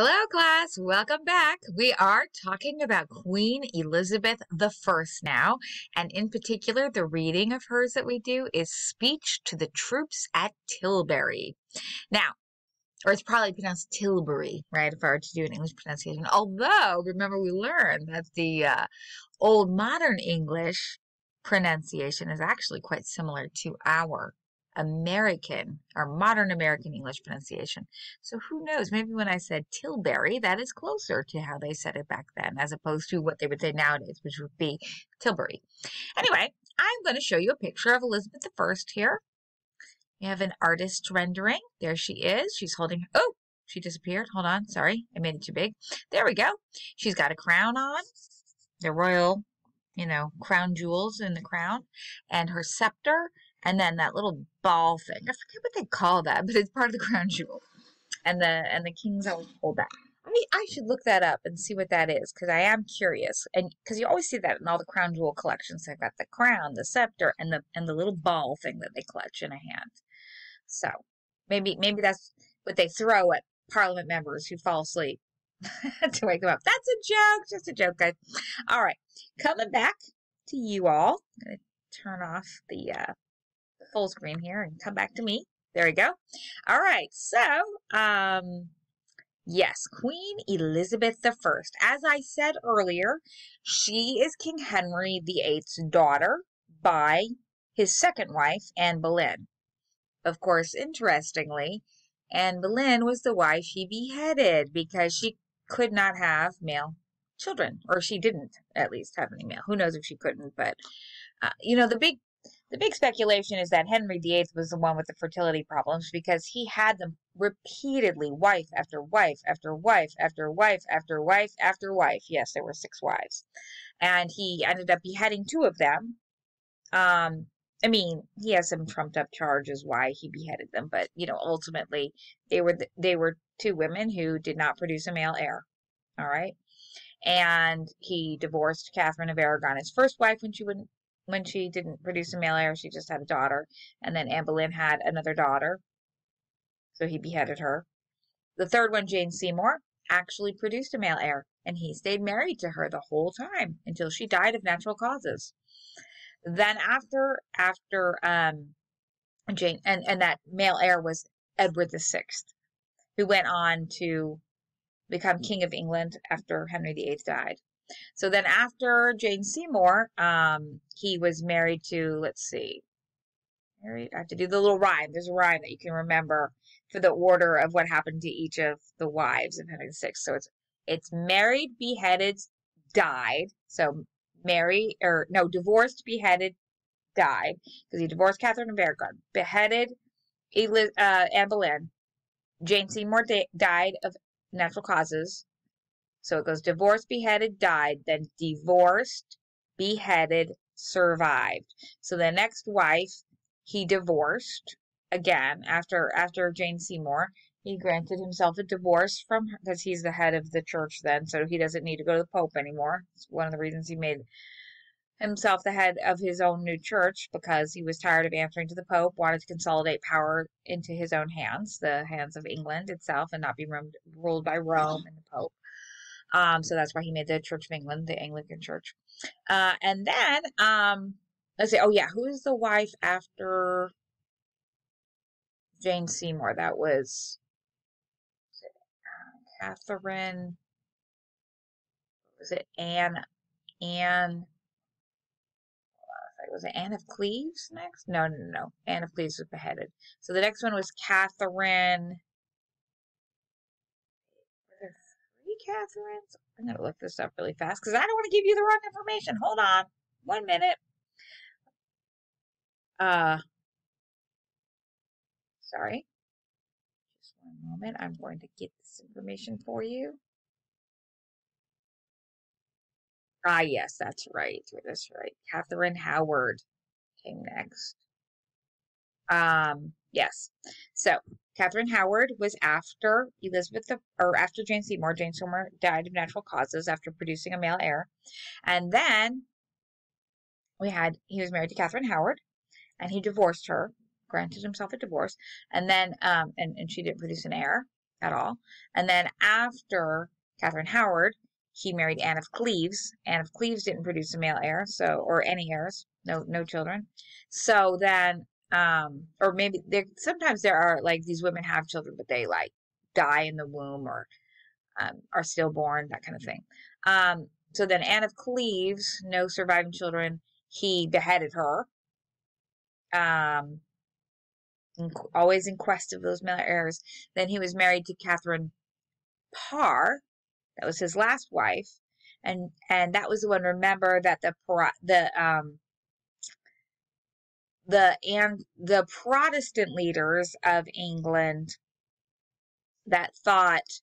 Hello, class. Welcome back. We are talking about Queen Elizabeth I now, and in particular, the reading of hers that we do is Speech to the Troops at Tilbury. Now, or it's probably pronounced Tilbury, right? If I were to do an English pronunciation. Although, remember, we learned that the uh, Old Modern English pronunciation is actually quite similar to our American or modern American English pronunciation. So who knows? Maybe when I said Tilbury, that is closer to how they said it back then, as opposed to what they would say nowadays, which would be Tilbury. Anyway, I'm going to show you a picture of Elizabeth I here. You have an artist rendering. There she is. She's holding, oh, she disappeared. Hold on. Sorry, I made it too big. There we go. She's got a crown on, the royal, you know, crown jewels in the crown, and her scepter and then that little ball thing. I forget what they call that, but it's part of the crown jewel. And the and the kings always hold that. I mean, I should look that up and see what that is because I am curious. And because you always see that in all the crown jewel collections, they've got the crown, the scepter, and the and the little ball thing that they clutch in a hand. So maybe maybe that's what they throw at Parliament members who fall asleep to wake them up. That's a joke, just a joke, guys. All right, coming back to you all. I'm gonna turn off the uh, full screen here and come back to me. There we go. All right, so um, yes, Queen Elizabeth I. As I said earlier, she is King Henry VIII's daughter by his second wife, Anne Boleyn. Of course, interestingly, Anne Boleyn was the wife he beheaded because she could not have male children, or she didn't at least have any male. Who knows if she couldn't, but uh, you know, the big the big speculation is that Henry VIII was the one with the fertility problems because he had them repeatedly, wife after wife after wife after wife after wife after wife. Yes, there were six wives. And he ended up beheading two of them. Um, I mean, he has some trumped up charges why he beheaded them, but you know, ultimately they were they were two women who did not produce a male heir. All right. And he divorced Catherine of Aragon, his first wife, when she wouldn't when she didn't produce a male heir, she just had a daughter. And then Anne Boleyn had another daughter. So he beheaded her. The third one, Jane Seymour, actually produced a male heir, and he stayed married to her the whole time until she died of natural causes. Then after after um Jane and, and that male heir was Edward the Sixth, who went on to become King of England after Henry VIII died. So then after Jane Seymour, um, he was married to, let's see, married, I have to do the little rhyme. There's a rhyme that you can remember for the order of what happened to each of the wives of Henry VI. So it's it's married, beheaded, died. So married or no, divorced, beheaded, died because he divorced Catherine of Aragon, beheaded Eli- uh, Anne Boleyn. Jane Seymour died of natural causes. So it goes divorced, beheaded, died, then divorced, beheaded, survived. So the next wife he divorced again after after Jane Seymour. He granted himself a divorce from her because he's the head of the church then, so he doesn't need to go to the Pope anymore. It's one of the reasons he made himself the head of his own new church because he was tired of answering to the Pope, wanted to consolidate power into his own hands, the hands of England itself, and not be ruled by Rome and the Pope. Um, so that's why he made the Church of England, the Anglican Church. Uh, and then, um, let's see. Oh yeah, who is the wife after Jane Seymour? That was, Catherine. Was it Anne? Anne. Was it Anne of Cleves next? No, no, no. Anne of Cleves was beheaded. So the next one was Catherine. Catherines? I'm going to look this up really fast because I don't want to give you the wrong information. Hold on. One minute. Uh, sorry. Just one moment. I'm going to get this information for you. Ah, yes, that's right. That's right. Catherine Howard came next. Um, yes. So Catherine Howard was after Elizabeth, or after Jane Seymour. Jane Seymour died of natural causes after producing a male heir. And then we had, he was married to Catherine Howard, and he divorced her, granted himself a divorce. And then, um, and, and she didn't produce an heir. at all. And then after Catherine Howard, he married Anne of Cleves. Anne of Cleves didn't produce a male heir, so or any heirs, no no children. So then, um, or maybe there sometimes there are like these women have children, but they like die in the womb or um, are stillborn, that kind of thing. Um, so then Anne of Cleves, no surviving children, he beheaded her. Um, in, always in quest of those male heirs. Then he was married to Catherine Parr. That was his last wife, and and that was the one. Remember that the the um the and the Protestant leaders of England that thought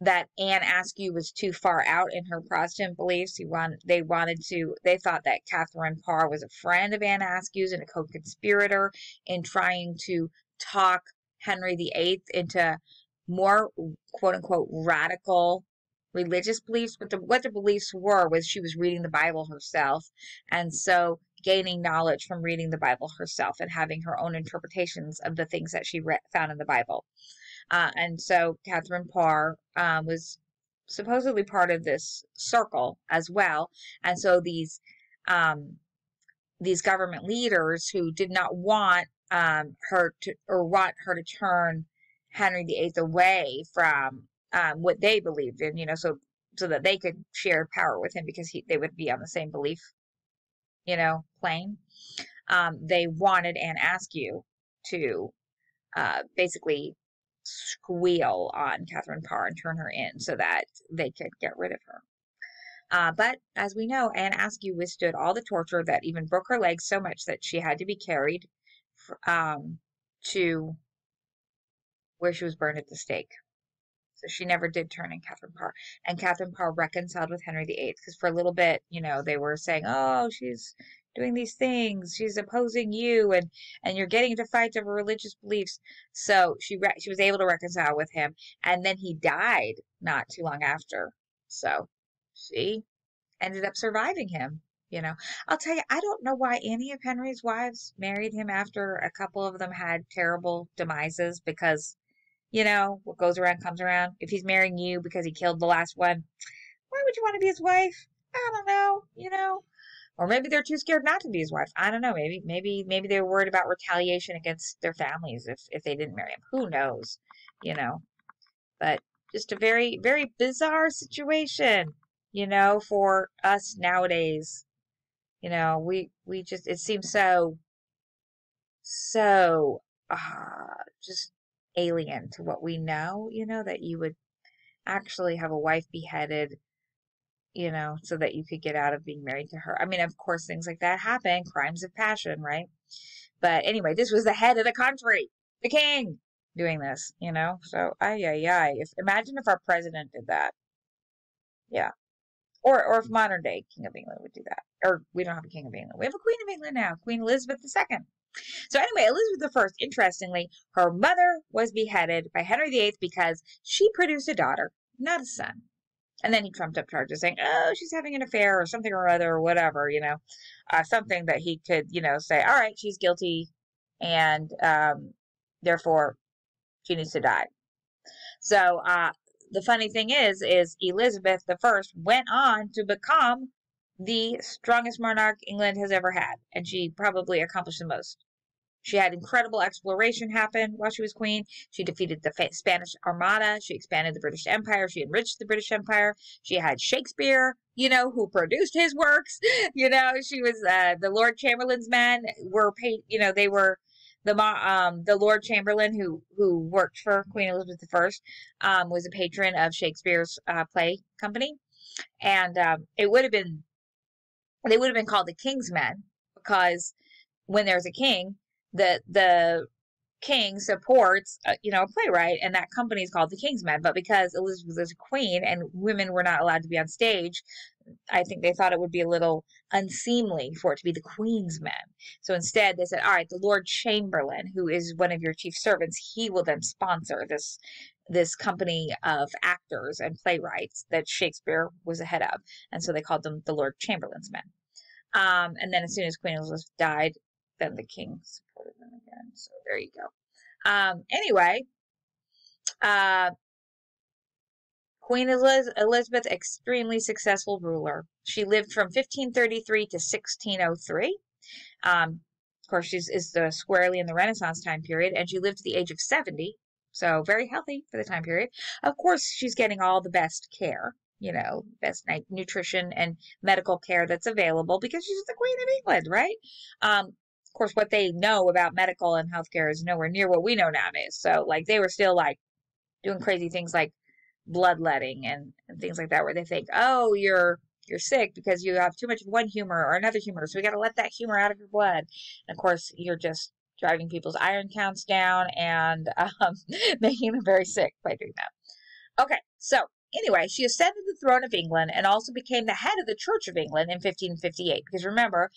that Anne Askew was too far out in her Protestant beliefs. He want, they wanted to, they thought that Catherine Parr was a friend of Anne Askew's and a co-conspirator in trying to talk Henry VIII into more quote unquote radical religious beliefs. But the, what the beliefs were was she was reading the Bible herself. And so gaining knowledge from reading the Bible herself and having her own interpretations of the things that she read, found in the Bible. Uh, and so Catherine Parr um, was supposedly part of this circle as well. And so these um, these government leaders who did not want um, her to or want her to turn Henry VIII away from um, what they believed in, you know, so so that they could share power with him because he, they would be on the same belief, you know, plane. Um, they wanted and Anne Askew to uh, basically squeal on Catherine Parr and turn her in so that they could get rid of her. Uh, but as we know, Anne Askew withstood all the torture that even broke her legs so much that she had to be carried um, to where she was burned at the stake. So she never did turn in Catherine Parr. And Catherine Parr reconciled with Henry VIII because for a little bit, you know, they were saying, oh, she's doing these things. She's opposing you, and and you're getting into fights over religious beliefs. So she re- she was able to reconcile with him, and then he died not too long after. So she ended up surviving him. You know, I'll tell you, I don't know why any of Henry's wives married him after a couple of them had terrible demises because, you know, what goes around comes around. If he's marrying you because he killed the last one, why would you want to be his wife? I don't know, you know or maybe they're too scared not to be his wife. I don't know. Maybe maybe maybe they're worried about retaliation against their families if if they didn't marry him. Who knows? You know. But just a very very bizarre situation, you know, for us nowadays. You know, we we just it seems so so uh just alien to what we know, you know, that you would actually have a wife beheaded you know, so that you could get out of being married to her. I mean, of course, things like that happen, crimes of passion, right? But anyway, this was the head of the country, the king, doing this, you know? So, ay, ay, ay. If, imagine if our president did that. Yeah. Or, or if modern day King of England would do that. Or we don't have a King of England. We have a Queen of England now, Queen Elizabeth II. So anyway, Elizabeth I, interestingly, her mother was beheaded by Henry VIII because she produced a daughter, not a son. And then he trumped up charges saying, oh, she's having an affair or something or other or whatever, you know, uh, something that he could, you know, say, all right, she's guilty and um, therefore she needs to die. So uh, the funny thing is, is Elizabeth I went on to become the strongest monarch England has ever had, and she probably accomplished the most. She had incredible exploration happen while she was queen. She defeated the Spanish Armada. She expanded the British Empire. She enriched the British Empire. She had Shakespeare, you know, who produced his works. You know, she was uh, the Lord Chamberlain's men were paid. You know, they were the um the Lord Chamberlain who who worked for Queen Elizabeth I um, was a patron of Shakespeare's uh, play company, and um, it would have been they would have been called the King's Men because when there's a king, the the king supports uh, you know a playwright and that company is called the king's men. But because elizabeth was a queen and women were not allowed to be on stage i think they thought it would be a little unseemly for it to be the queen's men. So instead they said all right the lord chamberlain who is one of your chief servants he will then sponsor this this company of actors and playwrights that shakespeare was ahead of. And so they called them the lord chamberlain's men. Um, and then as soon as queen elizabeth died then the king supported them again. So there you go. Um, anyway, Uh, Queen Elizabeth, extremely successful ruler. She lived from 1533 to 1603. Um, of course, she's is the squarely in the Renaissance time period, and she lived to the age of 70, so very healthy for the time period. Of course, she's getting all the best care, you know, best nutrition and medical care that's available because she's the Queen of England, right? Um, of course, what they know about medical and healthcare is nowhere near what we know nowadays. So, like, they were still like doing crazy things like bloodletting and, and things like that, where they think, oh, you're you're sick because you have too much of one humor or another humor. So we got to let that humor out of your blood. And of course, you're just driving people's iron counts down and um, making them very sick by doing that. Okay, so anyway, she ascended the throne of England and also became the head of the Church of England in 1558. Because remember,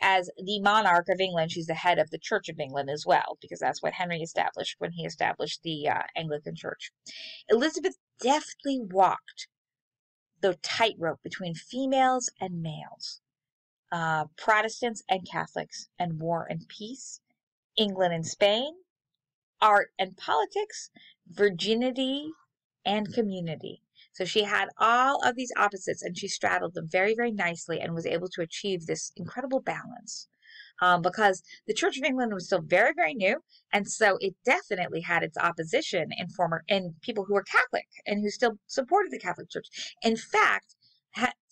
as the monarch of England, she's the head of the Church of England as well, because that's what Henry established when he established the uh, Anglican Church. Elizabeth deftly walked the tightrope between females and males, uh, Protestants and Catholics, and war and peace, England and Spain, art and politics, virginity and community. So she had all of these opposites and she straddled them very, very nicely and was able to achieve this incredible balance um, because the Church of England was still very, very new, and so it definitely had its opposition in former in people who were Catholic and who still supported the Catholic Church. In fact,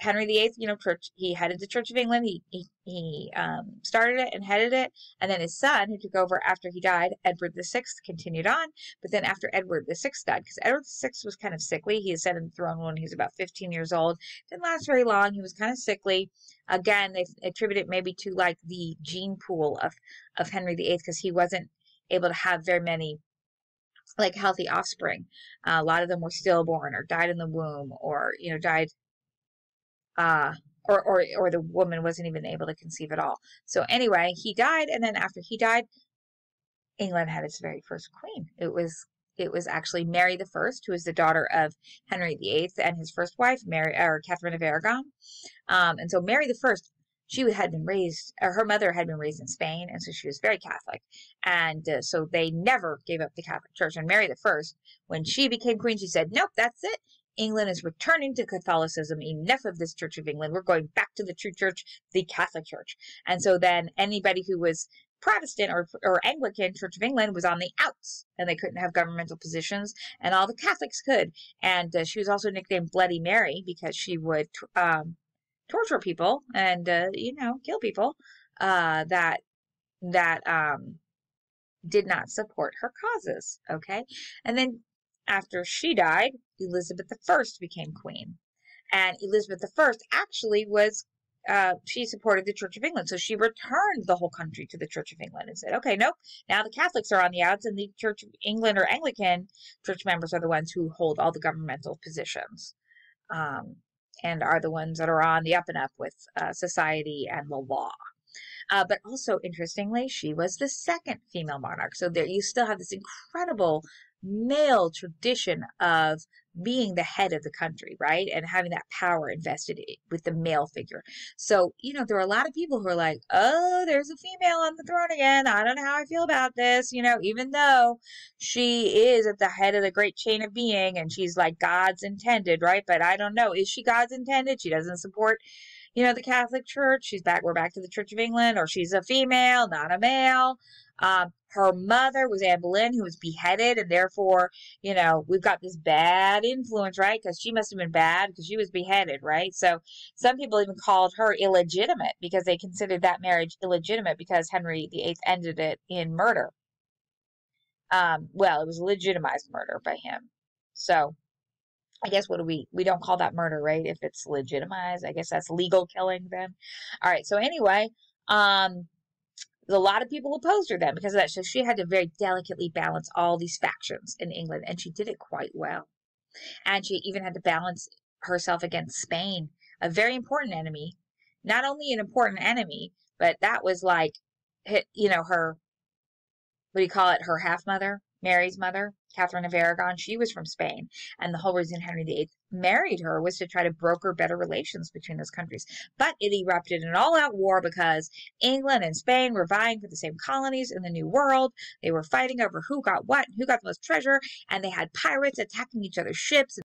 Henry VIII, you know, church, he headed the Church of England. He, he, he um, started it and headed it. And then his son, who took over after he died, Edward VI, continued on. But then after Edward VI died, because Edward VI was kind of sickly, he ascended the throne when he was about 15 years old. Didn't last very long. He was kind of sickly. Again, they attribute it maybe to like the gene pool of, of Henry VIII because he wasn't able to have very many like healthy offspring. Uh, a lot of them were stillborn or died in the womb or, you know, died uh, or, or, or the woman wasn't even able to conceive at all. So anyway, he died. And then after he died, England had its very first queen. It was it was actually Mary the First, who was the daughter of Henry VIII and his first wife, Mary or Catherine of Aragon. Um, and so Mary the First, she had been raised, or her mother had been raised in Spain, and so she was very Catholic. And uh, so they never gave up the Catholic Church. And Mary the First, when she became queen, she said, "Nope, that's it. England is returning to Catholicism. Enough of this Church of England. We're going back to the true church, the Catholic Church. And so then anybody who was Protestant or, or Anglican Church of England was on the outs and they couldn't have governmental positions, and all the Catholics could. And uh, she was also nicknamed Bloody Mary because she would um, torture people and, uh, you know, kill people uh, that that um, did not support her causes. Okay. And then after she died, Elizabeth I became queen. And Elizabeth I actually was, uh, she supported the Church of England. So she returned the whole country to the Church of England and said, okay, nope, now the Catholics are on the outs and the Church of England or Anglican church members are the ones who hold all the governmental positions. Um, and are the ones that are on the up and up with uh, society and the law. Uh, but also, interestingly, she was the second female monarch. So there, you still have this incredible male tradition of being the head of the country, right? And having that power invested with the male figure. So, you know, there are a lot of people who are like, oh, there's a female on the throne again. I don't know how I feel about this, you know, even though she is at the head of the great chain of being and she's like God's intended, right? But I don't know. Is she God's intended? She doesn't support you know, the Catholic Church. She's back, we're back to the Church of England, or she's a female, not a male. Um, her mother was Anne Boleyn, who was beheaded, and therefore, you know, we've got this bad influence, right? Because she must have been bad because she was beheaded, right? So some people even called her illegitimate because they considered that marriage illegitimate because Henry VIII ended it in murder. Um, well, it was legitimized murder by him. So I guess what do we we don't call that murder, right? If it's legitimized, I guess that's legal killing then. All right. So anyway, um a lot of people opposed her then because of that. So she had to very delicately balance all these factions in England, and she did it quite well. And she even had to balance herself against Spain, a very important enemy. Not only an important enemy, but that was like, you know, her, what do you call it, her half mother, Mary's mother, Catherine of Aragon, she was from Spain, and the whole reason Henry VIII married her was to try to broker better relations between those countries. But it erupted an all out war because England and Spain were vying for the same colonies in the New World. They were fighting over who got what, who got the most treasure, and they had pirates attacking each other's ships